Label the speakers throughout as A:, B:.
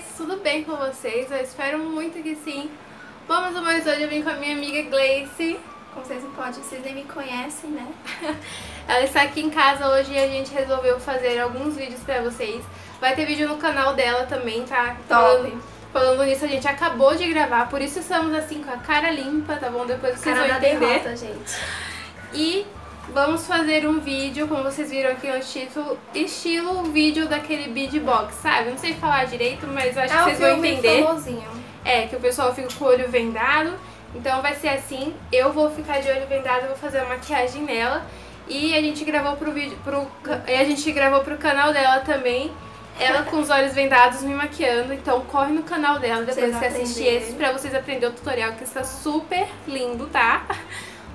A: vocês? Tudo bem com vocês? Eu espero muito que sim. Bom, meus amores, hoje eu vim com a minha amiga Gleice.
B: Como vocês não podem, vocês nem me conhecem, né?
A: Ela está aqui em casa hoje e a gente resolveu fazer alguns vídeos pra vocês. Vai ter vídeo no canal dela também, tá?
B: Top!
A: Falando, falando nisso, a gente acabou de gravar, por isso estamos assim com a cara limpa, tá bom? Depois vocês
B: Cara
A: vão entender.
B: derrota, gente.
A: E vamos fazer um vídeo, como vocês viram aqui no título, estilo vídeo daquele beatbox, sabe? Não sei falar direito, mas acho
B: é
A: que vocês vão entender.
B: famosinho.
A: É, que o pessoal fica com o olho vendado. Então vai ser assim, eu vou ficar de olho vendado, vou fazer a maquiagem nela. E a gente gravou pro vídeo. Pro, e a gente gravou pro canal dela também. Ela com os olhos vendados me maquiando. Então corre no canal dela depois que assistir esse pra vocês aprenderem o tutorial que está super lindo, tá?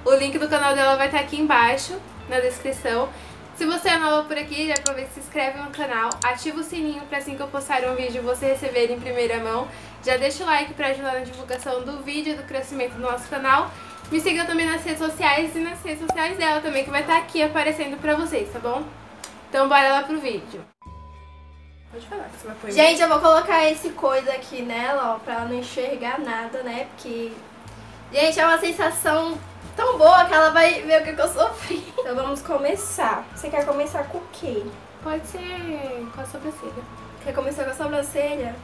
A: O link do canal dela vai estar aqui embaixo na descrição. Se você é nova por aqui, já aproveita e se inscreve no canal, ativa o sininho pra assim que eu postar um vídeo você receber em primeira mão. Já deixa o like pra ajudar na divulgação do vídeo e do crescimento do nosso canal. Me siga também nas redes sociais e nas redes sociais dela também, que vai estar aqui aparecendo pra vocês, tá bom? Então bora lá pro vídeo. Pode falar você vai
B: Gente, eu vou colocar esse coisa aqui nela, ó, pra ela não enxergar nada, né? Porque, gente, é uma sensação tão boa que ela vai ver o que que eu sofri. Então vamos começar. Você quer começar com o quê?
A: Pode ser com a sobrancelha.
B: Quer começar com a sobrancelha?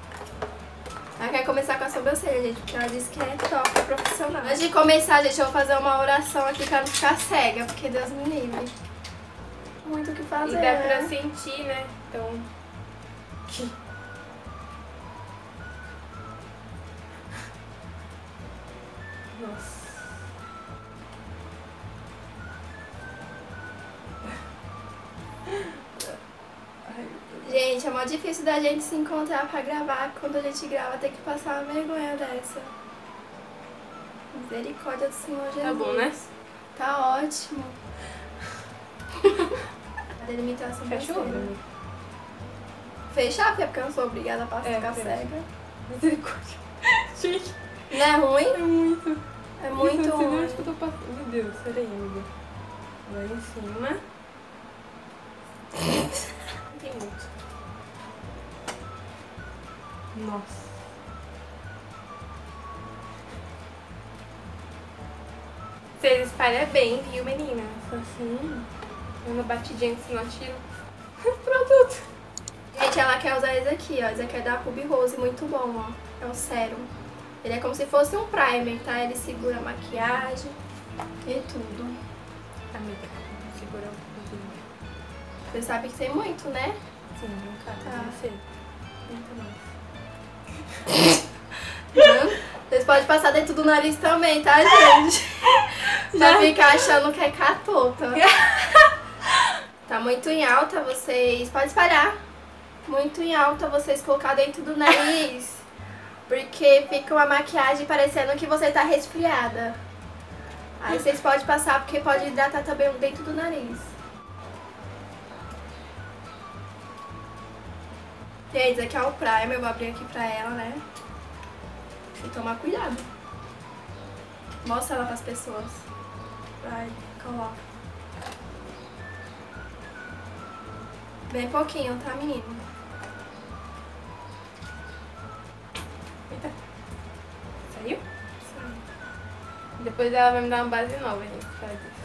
B: Ela quer começar com a sobrancelha, gente, porque ela disse que é top, é profissional. Antes de começar, gente, eu vou fazer uma oração aqui pra não ficar cega, porque Deus me livre. Muito o que
A: E
B: fazer.
A: dá pra
B: né?
A: sentir, né? Então. Aqui. Nossa.
B: Gente, é mó difícil da gente se encontrar pra gravar. Quando a gente grava, tem que passar uma vergonha dessa. Misericórdia do Senhor Jesus.
A: Tá bom, né?
B: Tá ótimo. A delimitação
A: Fecha o olho.
B: Fechar, porque eu não sou obrigada a
A: É,
B: ficar cega.
A: Misericórdia. Gente,
B: Não é ruim?
A: é muito.
B: É muito
A: Isso,
B: ruim.
A: que eu tô passando? Meu Deus, peraí, amiga. Lá em cima. Nossa. Vocês espalham bem, viu, menina? Assim, uma batidinha que senão tiro. Produto.
B: Gente, ela quer usar esse aqui, ó. Esse aqui é da Ruby Rose, muito bom, ó. É um sérum. Ele é como se fosse um primer, tá? Ele segura a maquiagem e tudo.
A: Amiga, segura um pouquinho.
B: Você sabe que tem muito, né?
A: Sim, cabe.
B: Tá.
A: Você. Muito mais.
B: Vocês podem passar dentro do nariz também, tá, gente? Pra ficar achando que é catota. Tá muito em alta, vocês... Pode espalhar. Muito em alta vocês colocar dentro do nariz. Porque fica uma maquiagem parecendo que você tá resfriada. Aí vocês podem passar porque pode hidratar também dentro do nariz. Gente, esse aqui é o primer, eu vou abrir aqui pra ela, né? Tem que tomar cuidado. Mostra ela pras pessoas. Vai, coloca. Bem pouquinho, tá, menino?
A: Eita. Saiu?
B: Sai.
A: Depois ela vai me dar uma base nova, gente, causa disso.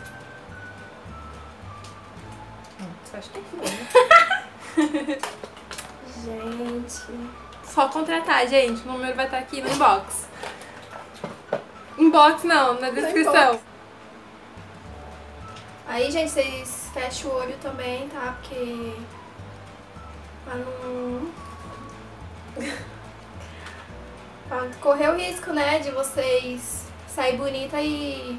A: Hum, Só acho que é né?
B: Gente.
A: Só contratar, gente. O número vai estar aqui no inbox. Inbox não, na descrição.
B: Aí, gente, vocês fecham o olho também, tá? Porque. Pra não. pra correr o risco, né? De vocês sair bonita e.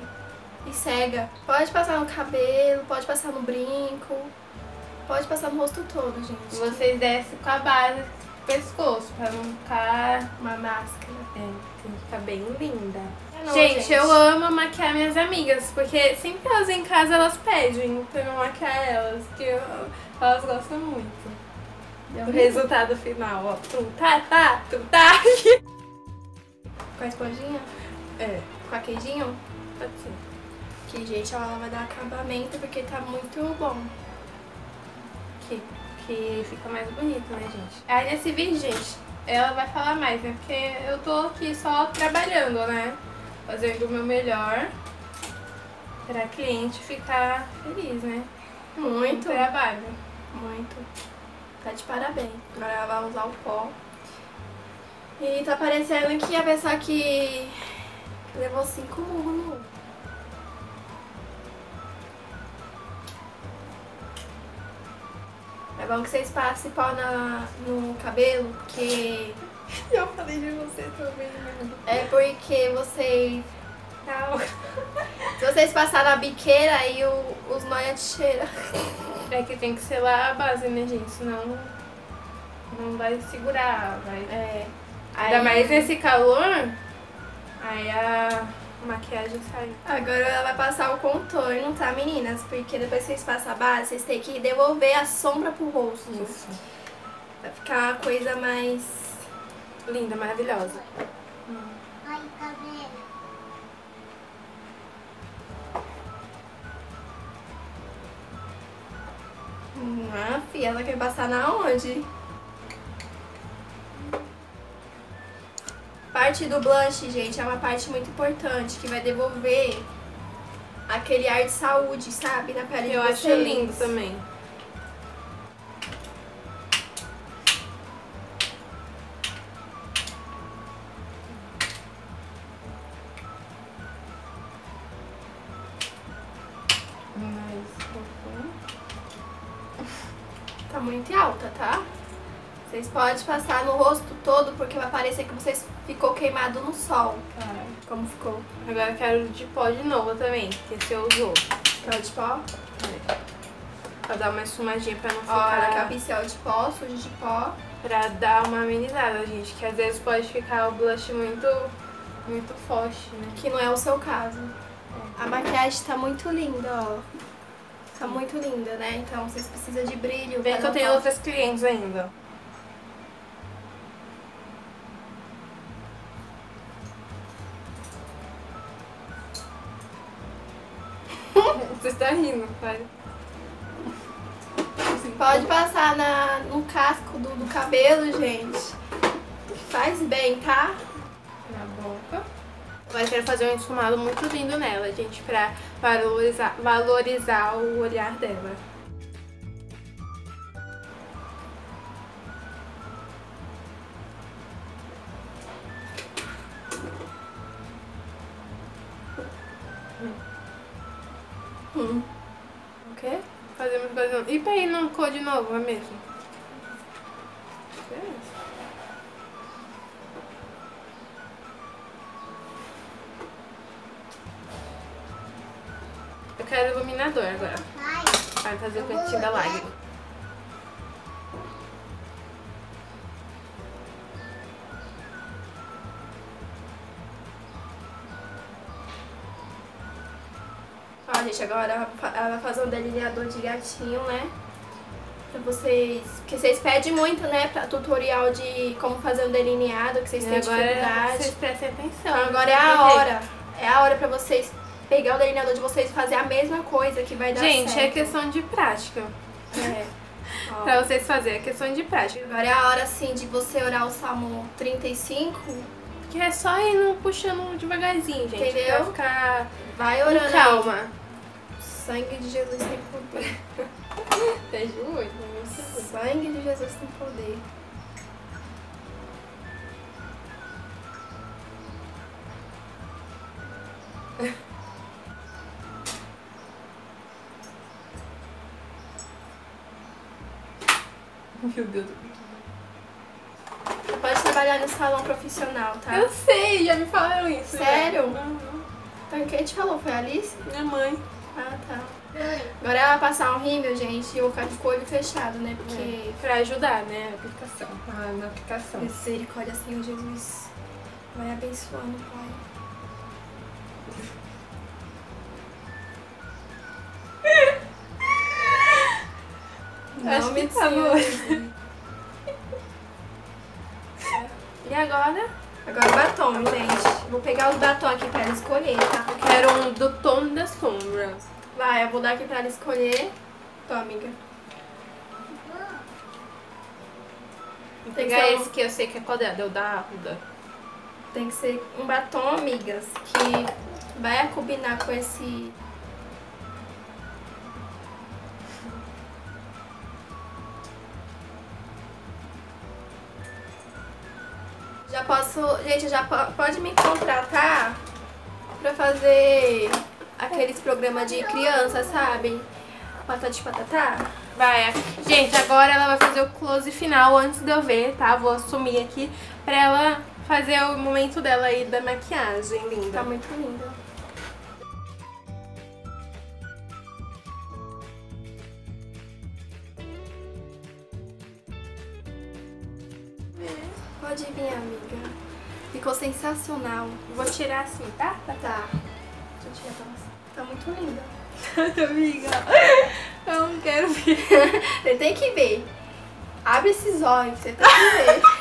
B: e cega. Pode passar no cabelo, pode passar no brinco, pode passar no rosto todo, gente.
A: Vocês descem com a base do pescoço, pra não ficar...
B: Uma máscara.
A: É, tem que ficar bem linda.
B: Não,
A: gente, eu amo maquiar minhas amigas, porque sempre que elas em casa, elas pedem pra eu maquiar elas, que eu- elas gostam muito.
B: Deu
A: O resultado final, ó. Tum, tá, tá, tum, tá.
B: Com a esponjinha?
A: É,
B: Com a queijinho?
A: pode ser.
B: Que, gente, ela vai dar acabamento porque tá muito bom.
A: Que, que fica mais bonito, né, gente? Aí nesse vídeo, gente, ela vai falar mais, né? Porque eu tô aqui só trabalhando, né? Fazendo o meu melhor pra cliente ficar feliz, né?
B: Muito.
A: Com o trabalho.
B: Muito. Tá de parabéns. Agora ela vai usar o pó. E tá parecendo que a pessoa que levou cinco murros no bom que vocês passem pó na, no cabelo, porque
A: Eu falei de você também, né?
B: é porque vocês. Se vocês passarem na biqueira, aí o, os noia de cheira.
A: É que tem que ser lá a base, né, gente? Senão não vai segurar, vai.
B: É.
A: Ainda mais nesse calor, aí a maquiagem sai.
B: Agora ela vai passar o contorno, tá, meninas? Porque depois que vocês passam a base, vocês têm que devolver a sombra pro rosto.
A: Isso.
B: Vai ficar uma coisa mais.
A: Linda, maravilhosa.
C: Ai, cabelo.
B: Ah, fia, ela quer passar na onde? Parte do blush, gente, é uma parte muito importante que vai devolver aquele ar de saúde, sabe? Na pele
A: Eu
B: de
A: acho lindo também. Mais um pouquinho.
B: Tá muito alta, tá? Vocês podem passar no rosto todo porque vai parecer que vocês ficou queimado no sol.
A: Tá.
B: Como ficou?
A: Agora eu quero de pó de novo também, que você usou.
B: Pó de pó?
A: Pra dar uma esfumadinha pra não
B: quer
A: ficar.
B: o pincel de pó, sujo de pó.
A: Pra dar uma amenizada, gente. Que às vezes pode ficar o blush muito, muito forte, né?
B: Que não é o seu caso. A maquiagem tá muito linda, ó. Tá muito linda, né? Então vocês precisam de brilho.
A: Bem
B: pra
A: que eu tenho
B: tá-
A: outras clientes ainda. Você está rindo, pai.
B: Pode passar na, no casco do, do cabelo, gente. Faz bem, tá?
A: Na boca. Eu quero fazer um esfumado muito lindo nela, gente, pra valorizar, valorizar o olhar dela. E pra ir não cor de novo, é mesmo? Isso. Eu quero iluminador agora.
C: Vai.
A: Vai fazer o cantinho da lágrima.
B: Gente, agora ela vai fazer um delineador de gatinho, né? Pra vocês. Porque vocês pedem muito, né? Pra tutorial de como fazer um delineado, que vocês
A: E
B: têm
A: agora
B: dificuldade.
A: vocês prestem atenção.
B: Então agora é a hora. É a hora pra vocês pegar o delineador de vocês e fazer a mesma coisa que vai dar
A: Gente,
B: certo.
A: é questão de prática.
B: É. Ó.
A: Pra vocês fazerem, é questão de prática.
B: Agora é a hora, assim, de você orar o Salmo 35.
A: Porque é só indo puxando devagarzinho, gente.
B: Entendeu?
A: Pra ficar
B: Vai
A: com
B: orando. aí.
A: calma.
B: Sangue de Jesus tem poder.
A: Fecha o olho,
B: Sangue de Jesus tem poder.
A: Meu Deus.
B: Você pode trabalhar no salão profissional, tá?
A: Eu sei, já me falaram isso.
B: Sério?
A: Uhum.
B: Então, quem te falou? Foi a Alice?
A: Minha mãe.
B: Agora ela vai passar um rímel, gente, e eu vou ficar com o olho fechado, né? Porque
A: Pra ajudar, né? A aplicação. Ah, na aplicação.
B: misericórdia, Senhor Jesus. Vai abençoando, Pai.
A: Acho
B: Nome
A: que tá bom. E agora,
B: Agora o batom, gente. Vou pegar os batom aqui pra ela escolher, tá?
A: quero um do tom da sombra.
B: Vai, eu vou dar aqui pra ela escolher. Toma, amiga. Que,
A: Pegar
B: ser
A: esse que eu sei que é qual dela, da Arruda.
B: tem que ser um batom, amigas, que vai combinar com esse... Já posso... Gente, já po- pode me contratar pra fazer aqueles programas de criança, sabe? Patati de patatá.
A: Vai, gente, agora ela vai fazer o close final antes de eu ver, tá? Vou assumir aqui pra ela fazer o momento dela aí da maquiagem, linda.
B: Tá muito linda. Pode vir, amiga. Ficou sensacional.
A: Vou tirar assim, tá?
B: Tá. Deixa tirar pra você. Tá muito linda.
A: Amiga, eu não quero ver.
B: Você tem que ver. Abre esses olhos, você tem que ver.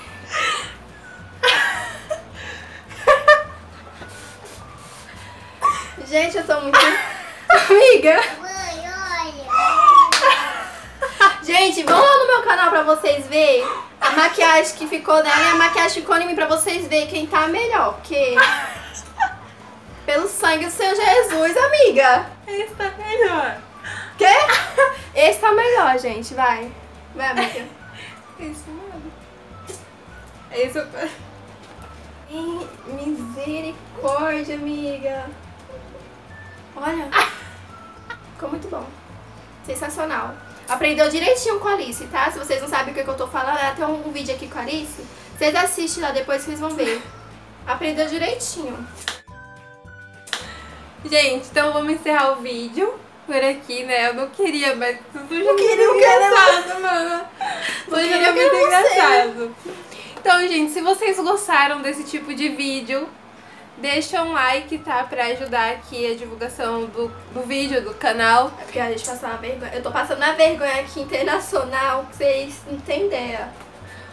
B: Gente, eu tô muito. Amiga!
C: Mãe, olha.
B: Gente, vão lá no meu canal pra vocês verem a maquiagem que ficou nela e a maquiagem que ficou em mim pra vocês verem quem tá melhor. Porque. Pelo sangue do Senhor Jesus, amiga!
A: Esse tá melhor.
B: Quê? Esse tá melhor, gente. Vai. Vai, amiga.
A: Esse mesmo. Esse eu...
B: Misericórdia, amiga. Olha. Ficou muito bom. Sensacional. Aprendeu direitinho com a Alice, tá? Se vocês não sabem o que, que eu tô falando, ela tem um, um vídeo aqui com a Alice. Vocês assistem lá depois vocês vão ver. Aprendeu direitinho.
A: Gente, então vamos encerrar o vídeo por aqui, né? Eu não queria, mas tudo já
B: queria,
A: muito
B: quero,
A: engraçado, mano.
B: Não
A: Hoje
B: queria,
A: é muito engraçado. Então, gente, se vocês gostaram desse tipo de vídeo, deixa um like, tá? Pra ajudar aqui a divulgação do, do vídeo, do canal.
B: É porque a gente passa uma vergonha. Eu tô passando uma vergonha aqui internacional que vocês não têm ideia.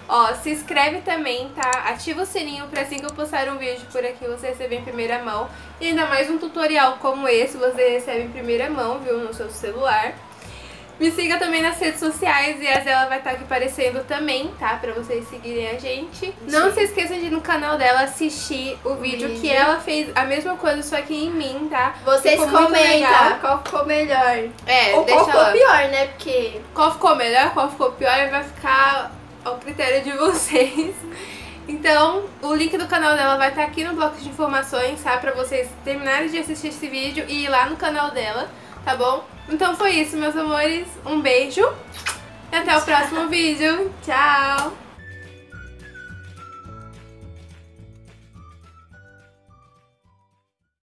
A: Ó, se inscreve também, tá? Ativa o sininho pra assim que eu postar um vídeo por aqui você receber em primeira mão. E ainda mais um tutorial como esse você recebe em primeira mão, viu? No seu celular. Me siga também nas redes sociais e a Zela vai estar aqui aparecendo também, tá? Pra vocês seguirem a gente. Não se esqueçam de ir no canal dela assistir o vídeo que
B: vídeo.
A: ela fez a mesma coisa, só que em mim, tá?
B: Vocês
A: Ficou
B: comentam qual ficou melhor.
A: É,
B: Ou qual
A: deixa
B: ficou
A: lá.
B: pior, né? Porque
A: Qual ficou melhor, qual ficou pior, vai ficar ao critério de vocês. Então, o link do canal dela vai estar aqui no bloco de informações, tá? Pra vocês terminarem de assistir esse vídeo e ir lá no canal dela, tá bom? Então foi isso, meus amores. Um beijo e até o próximo vídeo. Tchau!